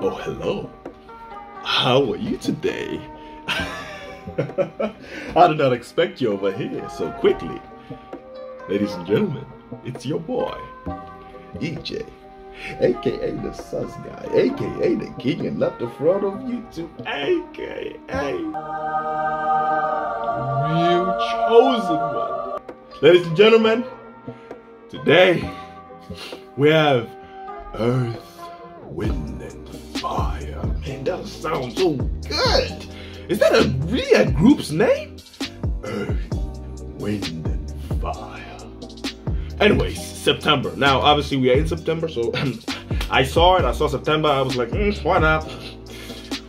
Oh, hello. How are you today? I did not expect you over here so quickly. Ladies and gentlemen, it's your boy, EJ, aka the Sus Guy, aka the King and not the front of YouTube, aka Real Chosen One. Ladies and gentlemen, today we have Earth, Wind, and Fire. Man, that sounds so good. Is that a really a group's name? Earth, Wind, and Fire. Anyways, September. Now, obviously, we are in September, so I saw it. I saw September. I was like, mm, why not?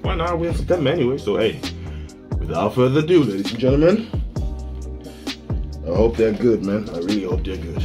Why not? We're in September anyway. So, hey, without further ado, ladies and gentlemen, I hope they're good, man. I really hope they're good.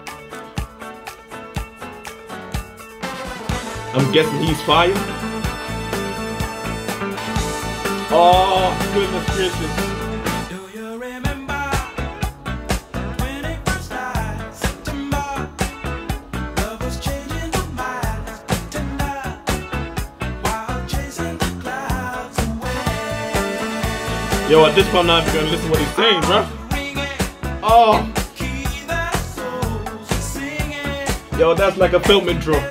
I'm guessing he's fire. Oh, goodness gracious. Yo, at this point, I'm gonna listen to what he's saying, bro. Oh. Yo, that's like a film intro.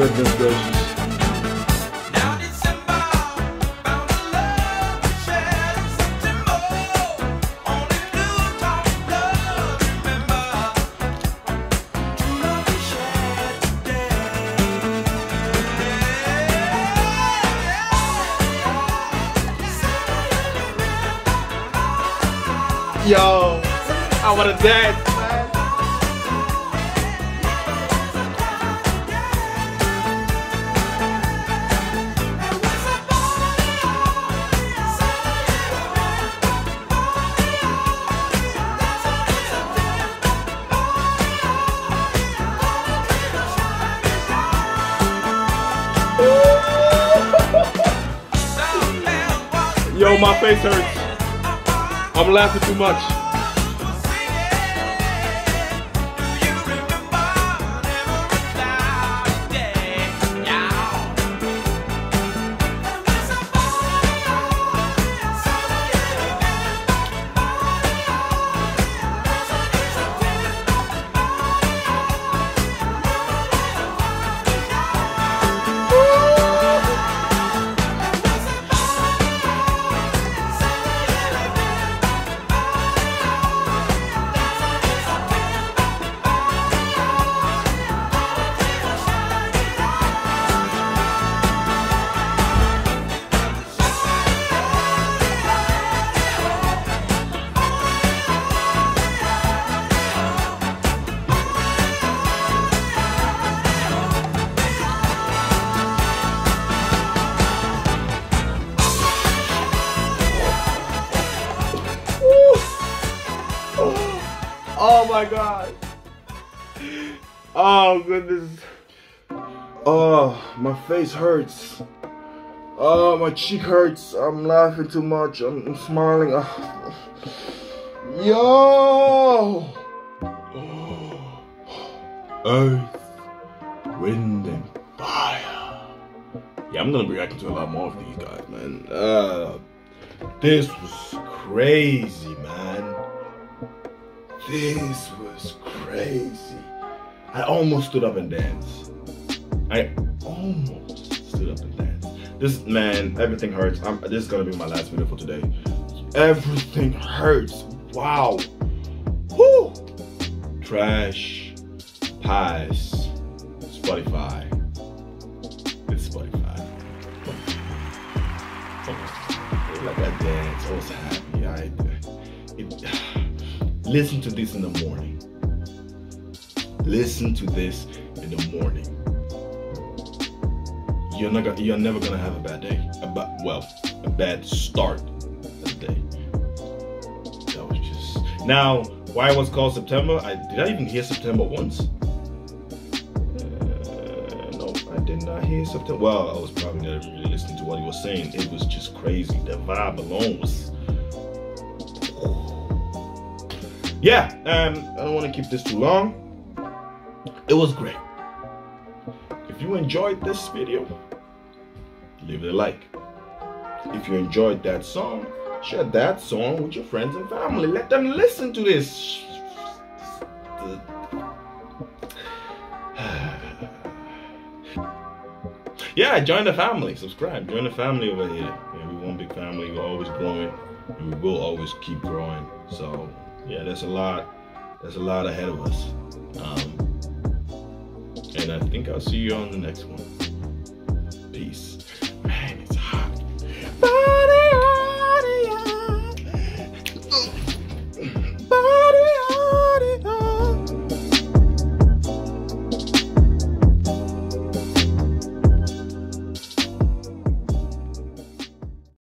shared today. Yo, I wanna dance, Yo, my face hurts. I'm laughing too much. My god. Oh goodness. Oh, my face hurts. Oh, my cheek hurts. I'm laughing too much. I'm, I'm smiling. Ah. Yo! Earth, wind, and fire. Yeah, I'm gonna be reacting to a lot more of these guys, man. Uh, this was crazy, man. This was crazy. I almost stood up and danced. I almost stood up and danced. This man, everything hurts. I'm, this is gonna be my last video for today. Everything hurts. Wow. Woo. Trash. Pies. Spotify. It's Spotify. Like I danced. Listen to this in the morning. Listen to this in the morning. You're not gonna, you're never gonna have a bad day. A ba- well, a bad start of the day. That was just now. Why it was called September? I did I even hear September once? Uh, no, I did not hear September. Well, I was probably not really listening to what he was saying. It was just crazy. The vibe alone was. Yeah, um, I don't want to keep this too long. It was great. If you enjoyed this video, leave it a like. If you enjoyed that song, share that song with your friends and family. Let them listen to this. Yeah, join the family. Subscribe. Join the family over here. Yeah, we one big family. We're always growing. We will always keep growing. So yeah, there's a lot. There's a lot ahead of us. Um, and I think I'll see you on the next one. Peace.